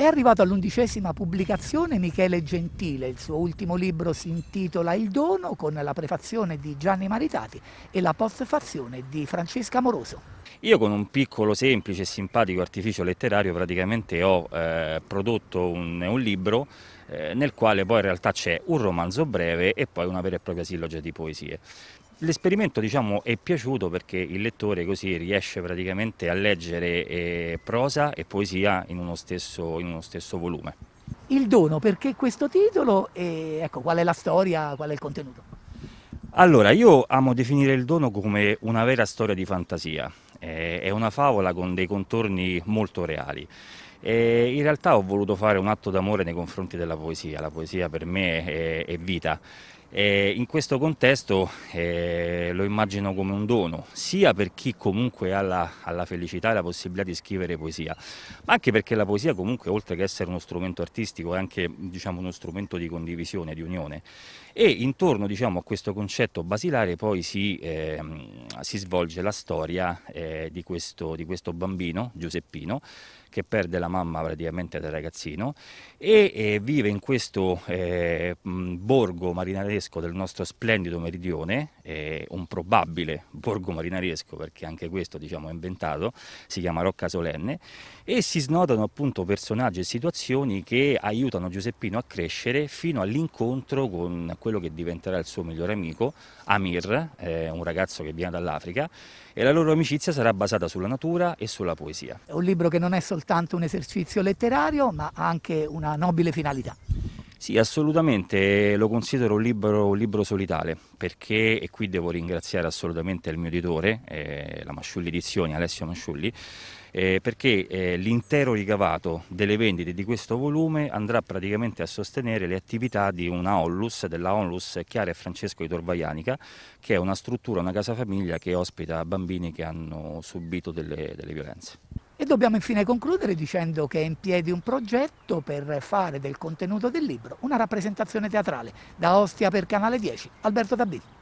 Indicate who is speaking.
Speaker 1: È arrivato all'undicesima pubblicazione Michele Gentile, il suo ultimo libro si intitola Il dono con la prefazione di Gianni Maritati e la postfazione di Francesca Moroso.
Speaker 2: Io con un piccolo, semplice e simpatico artificio letterario praticamente ho eh, prodotto un, un libro eh, nel quale poi in realtà c'è un romanzo breve e poi una vera e propria sillogia di poesie. L'esperimento diciamo, è piaciuto perché il lettore così riesce praticamente a leggere eh, prosa e poesia in uno, stesso, in uno stesso volume.
Speaker 1: Il dono, perché questo titolo e ecco, qual è la storia, qual è il contenuto?
Speaker 2: Allora, io amo definire il dono come una vera storia di fantasia, è una favola con dei contorni molto reali. E in realtà ho voluto fare un atto d'amore nei confronti della poesia, la poesia per me è, è vita. E in questo contesto eh, lo immagino come un dono, sia per chi comunque ha la, ha la, felicità e la possibilità di scrivere poesia, ma anche perché la poesia comunque oltre che essere uno strumento artistico è anche diciamo, uno strumento di condivisione, di unione. E intorno diciamo, a questo concetto basilare poi si, eh, si svolge la storia eh, di, questo, di questo bambino, Giuseppino, che perde la mamma praticamente da ragazzino e eh, vive in questo eh, borgo marinaresco del nostro splendido meridione, eh, un probabile borgo marinaresco perché anche questo diciamo, è inventato, si chiama Rocca Solenne e si snodano appunto personaggi e situazioni che aiutano Giuseppino a crescere fino all'incontro con quello che diventerà il suo migliore amico, Amir, eh, un ragazzo che viene dall'Africa e la loro amicizia sarà basata sulla natura e sulla poesia.
Speaker 1: È un libro che non è soltanto un esercizio letterario ma anche una nobile finalità.
Speaker 2: Sì, assolutamente, lo considero un libro, un libro, solitale perché, e qui devo ringraziare assolutamente il mio editore, eh, la Masciulli Edizioni, Alessio Masciulli, eh, perché eh, l'intero ricavato delle vendite di questo volume andrà praticamente a sostenere le attività di una Onlus, della Onlus Chiara e Francesco di Torvaianica, che è una struttura, una casa famiglia che ospita bambini che hanno subito delle, delle violenze.
Speaker 1: E dobbiamo infine concludere dicendo che è in piedi un progetto per fare del contenuto del libro una rappresentazione teatrale. Da Ostia per Canale 10, Alberto Dabini.